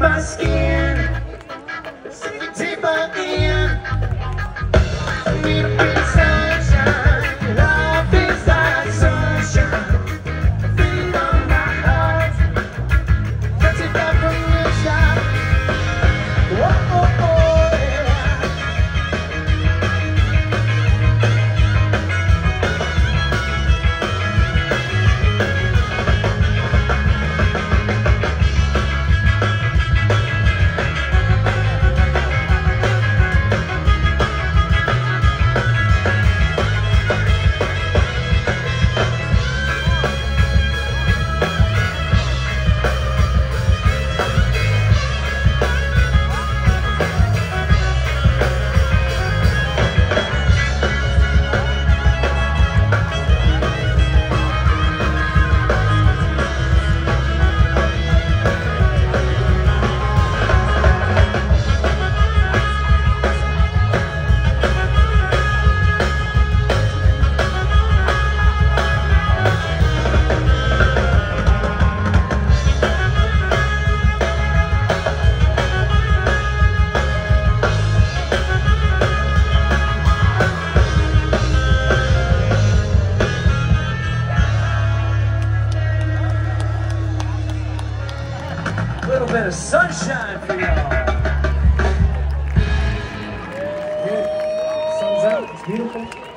my skin little bit of sunshine for y'all. Sun's up, it's beautiful.